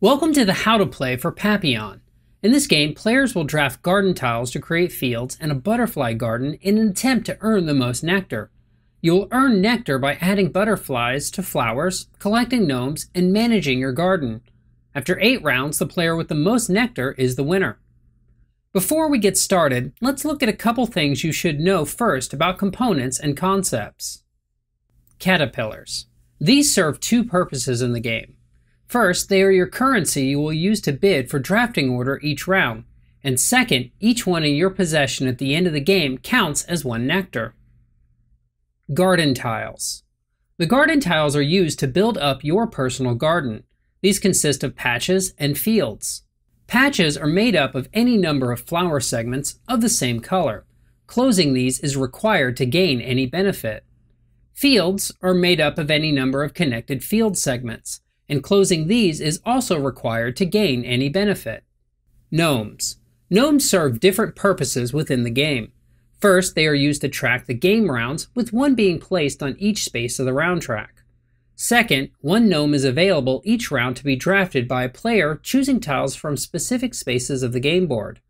Welcome to the How to Play for Papillon. In this game, players will draft garden tiles to create fields and a butterfly garden in an attempt to earn the most nectar. You will earn nectar by adding butterflies to flowers, collecting gnomes, and managing your garden. After 8 rounds, the player with the most nectar is the winner. Before we get started, let's look at a couple things you should know first about components and concepts. Caterpillars. These serve two purposes in the game. First, they are your currency you will use to bid for drafting order each round. And second, each one in your possession at the end of the game counts as one nectar. Garden tiles. The garden tiles are used to build up your personal garden. These consist of patches and fields. Patches are made up of any number of flower segments of the same color. Closing these is required to gain any benefit. Fields are made up of any number of connected field segments and closing these is also required to gain any benefit. Gnomes. Gnomes serve different purposes within the game. First, they are used to track the game rounds, with one being placed on each space of the round track. Second, one gnome is available each round to be drafted by a player choosing tiles from specific spaces of the game board.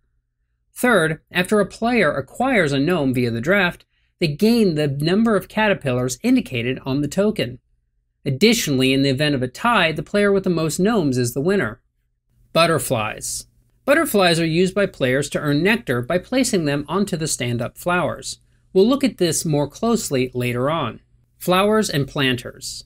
Third, after a player acquires a gnome via the draft, they gain the number of caterpillars indicated on the token. Additionally, in the event of a tie, the player with the most gnomes is the winner. Butterflies. Butterflies are used by players to earn nectar by placing them onto the stand-up flowers. We'll look at this more closely later on. Flowers and planters.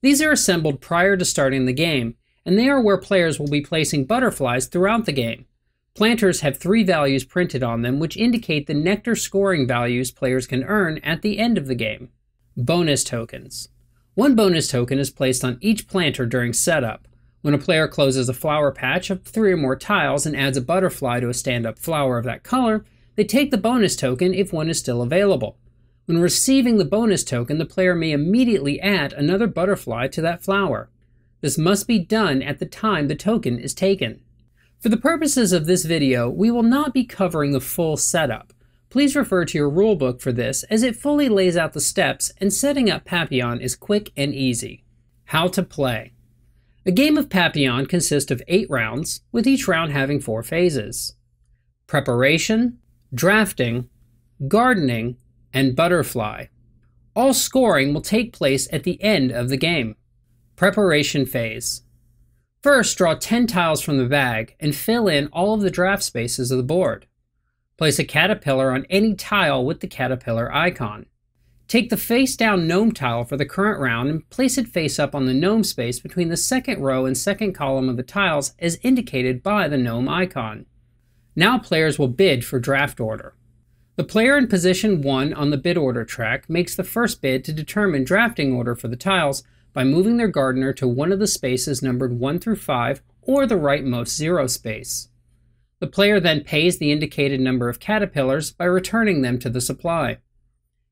These are assembled prior to starting the game, and they are where players will be placing butterflies throughout the game. Planters have three values printed on them which indicate the nectar scoring values players can earn at the end of the game. Bonus tokens. One bonus token is placed on each planter during setup. When a player closes a flower patch of three or more tiles and adds a butterfly to a stand-up flower of that color, they take the bonus token if one is still available. When receiving the bonus token, the player may immediately add another butterfly to that flower. This must be done at the time the token is taken. For the purposes of this video, we will not be covering the full setup. Please refer to your rulebook for this as it fully lays out the steps and setting up Papillon is quick and easy. How to play. A game of Papillon consists of 8 rounds, with each round having 4 phases. Preparation, drafting, gardening, and butterfly. All scoring will take place at the end of the game. Preparation phase. First, draw 10 tiles from the bag and fill in all of the draft spaces of the board. Place a caterpillar on any tile with the caterpillar icon. Take the face down gnome tile for the current round and place it face up on the gnome space between the second row and second column of the tiles as indicated by the gnome icon. Now players will bid for draft order. The player in position 1 on the bid order track makes the first bid to determine drafting order for the tiles by moving their gardener to one of the spaces numbered 1 through 5 or the rightmost zero space. The player then pays the indicated number of caterpillars by returning them to the supply.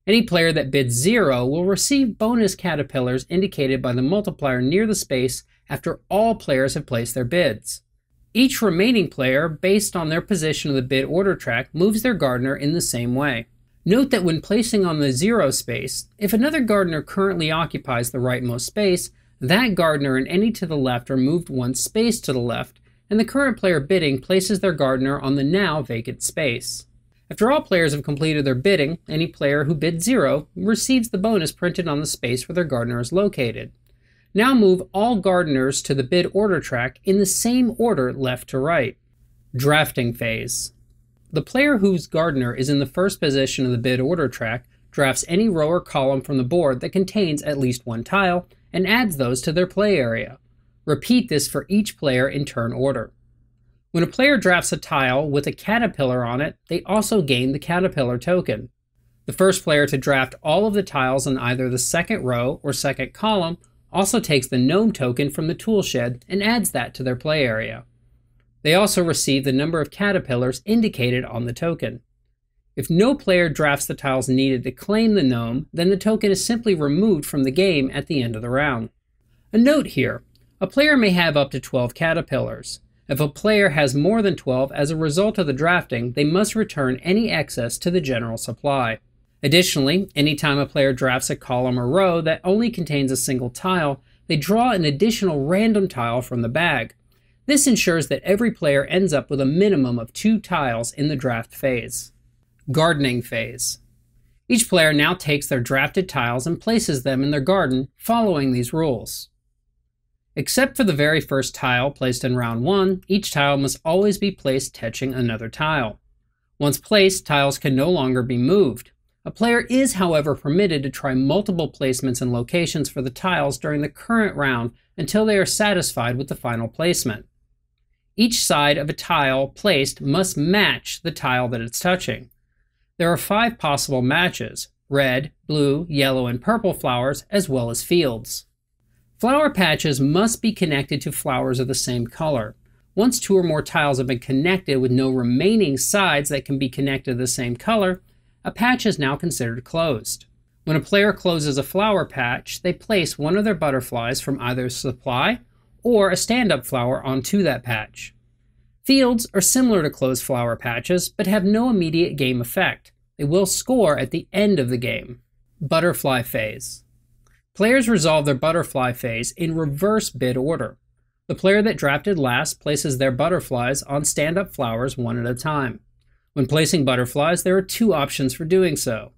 Any player that bids zero will receive bonus caterpillars indicated by the multiplier near the space after all players have placed their bids. Each remaining player, based on their position of the bid order track, moves their gardener in the same way. Note that when placing on the zero space, if another gardener currently occupies the rightmost space, that gardener and any to the left are moved one space to the left, and the current player bidding places their gardener on the now vacant space. After all players have completed their bidding, any player who bid zero receives the bonus printed on the space where their gardener is located. Now move all gardeners to the bid order track in the same order left to right. Drafting phase. The player whose gardener is in the first position of the bid order track drafts any row or column from the board that contains at least one tile and adds those to their play area. Repeat this for each player in turn order. When a player drafts a tile with a caterpillar on it, they also gain the caterpillar token. The first player to draft all of the tiles in either the second row or second column also takes the gnome token from the toolshed and adds that to their play area. They also receive the number of caterpillars indicated on the token. If no player drafts the tiles needed to claim the gnome, then the token is simply removed from the game at the end of the round. A note here a player may have up to 12 caterpillars. If a player has more than 12 as a result of the drafting, they must return any excess to the general supply. Additionally, anytime a player drafts a column or row that only contains a single tile, they draw an additional random tile from the bag. This ensures that every player ends up with a minimum of two tiles in the draft phase. Gardening phase. Each player now takes their drafted tiles and places them in their garden following these rules. Except for the very first tile placed in round 1, each tile must always be placed touching another tile. Once placed, tiles can no longer be moved. A player is, however, permitted to try multiple placements and locations for the tiles during the current round until they are satisfied with the final placement. Each side of a tile placed must match the tile that it's touching. There are five possible matches red, blue, yellow, and purple flowers, as well as fields. Flower patches must be connected to flowers of the same color. Once two or more tiles have been connected with no remaining sides that can be connected to the same color, a patch is now considered closed. When a player closes a flower patch, they place one of their butterflies from either supply or a stand-up flower onto that patch. Fields are similar to closed flower patches, but have no immediate game effect. They will score at the end of the game. Butterfly Phase Players resolve their butterfly phase in reverse bid order. The player that drafted last places their butterflies on stand-up flowers one at a time. When placing butterflies, there are two options for doing so.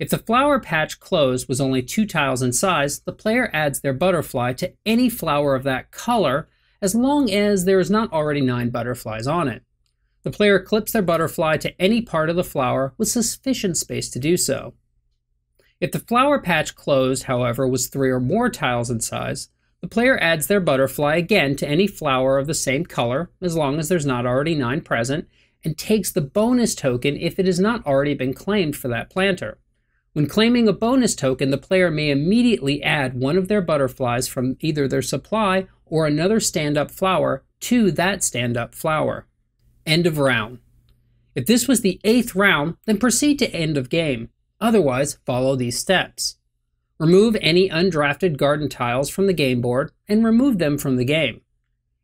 If the flower patch closed was only two tiles in size, the player adds their butterfly to any flower of that color as long as there is not already nine butterflies on it. The player clips their butterfly to any part of the flower with sufficient space to do so. If the flower patch closed, however, was three or more tiles in size, the player adds their butterfly again to any flower of the same color, as long as there's not already nine present, and takes the bonus token if it has not already been claimed for that planter. When claiming a bonus token, the player may immediately add one of their butterflies from either their supply or another stand up flower to that stand up flower. End of round. If this was the eighth round, then proceed to end of game. Otherwise, follow these steps. Remove any undrafted garden tiles from the game board and remove them from the game.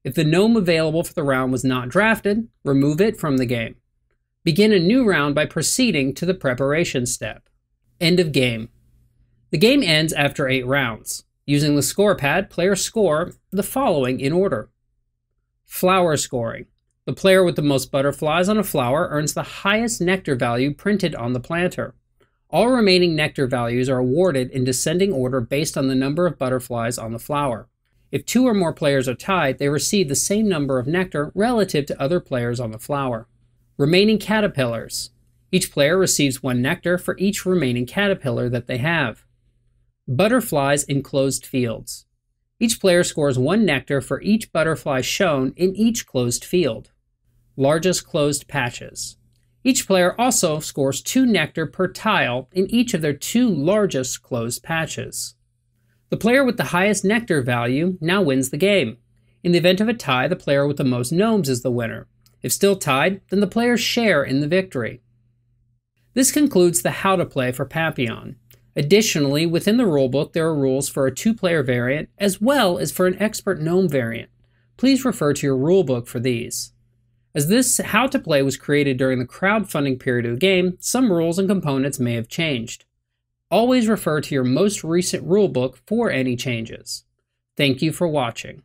If the gnome available for the round was not drafted, remove it from the game. Begin a new round by proceeding to the preparation step. End of game. The game ends after 8 rounds. Using the score pad, players score the following in order. Flower scoring. The player with the most butterflies on a flower earns the highest nectar value printed on the planter. All remaining nectar values are awarded in descending order based on the number of butterflies on the flower. If two or more players are tied, they receive the same number of nectar relative to other players on the flower. Remaining caterpillars. Each player receives one nectar for each remaining caterpillar that they have. Butterflies in closed fields. Each player scores one nectar for each butterfly shown in each closed field. Largest closed patches. Each player also scores two nectar per tile in each of their two largest closed patches. The player with the highest nectar value now wins the game. In the event of a tie, the player with the most gnomes is the winner. If still tied, then the players share in the victory. This concludes the how to play for Papillon. Additionally, within the rulebook, there are rules for a two player variant as well as for an expert gnome variant. Please refer to your rulebook for these. As this how to play was created during the crowdfunding period of the game, some rules and components may have changed. Always refer to your most recent rulebook for any changes. Thank you for watching.